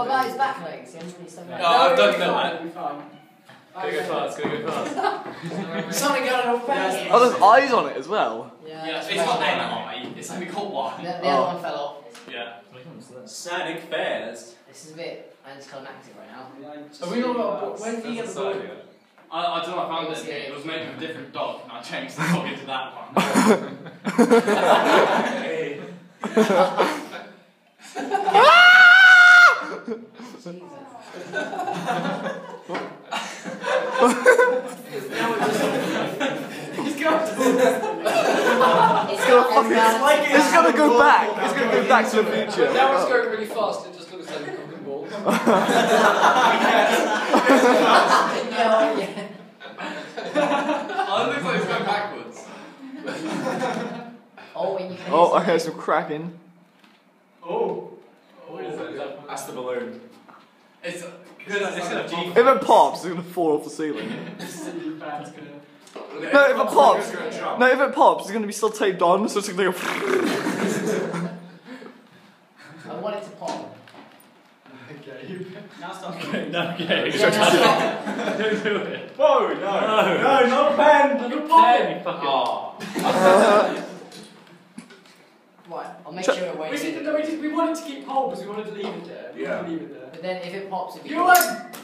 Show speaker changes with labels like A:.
A: Oh, what about his back legs? He hasn't really
B: Oh,
A: that.
B: I've done that.
C: fine, it'll be fine.
B: Gotta go fast, gotta go fast.
A: Something got an off
D: Oh, there's eyes on it as well.
A: Yeah,
B: Yeah,
A: that's
B: it's not an eye, it's only got one.
A: The, the
D: Oh.
A: other one fell off.
B: Yeah.
E: Sonic Fairs.
A: This is a bit anticlimactic right now.
C: Are we not allowed- when do you get the ball?
B: I, I don't know, I found it, it was made of a different dog, and I changed the dog into that one.
A: Jesus.
C: He's got
A: It's
D: gonna
A: got
D: fucking-
A: as
E: like
A: bad
E: it-
D: It's gonna go back. It's gonna go back to the future.
C: Now it's going really fast, it just looks like a cock and ball.
A: yeah, yeah.
B: Oh, it looks like it's going backwards.
A: Oh, and you
D: Oh, I heard some cracking.
C: Oh.
B: What is that?
E: That's the balloon.
B: It's, it's gonna
E: G-
D: If it pops, it's gonna fall off the ceiling.
C: This is a new fan, it's gonna.
D: No, if it pops,
E: It's gonna jump.
D: no, if it pops, it's gonna be still taped on, so it's gonna go.
A: I want it to pop.
C: Okay.
E: Now stop.
B: No, okay.
A: Yeah, no,
B: Don't do it.
E: Whoa, no. No, not a pen. Not a
B: Pen, you fucking. Oh.
A: Right, I'll make
D: Ch-
A: sure it
C: We,
A: weighs
C: did, we, we wanted to keep hold because we wanted to leave it there. We
E: Yeah.
C: wanted leave it there.
A: But then if it pops, it'll.
C: You won!
A: Oh!
D: Oh!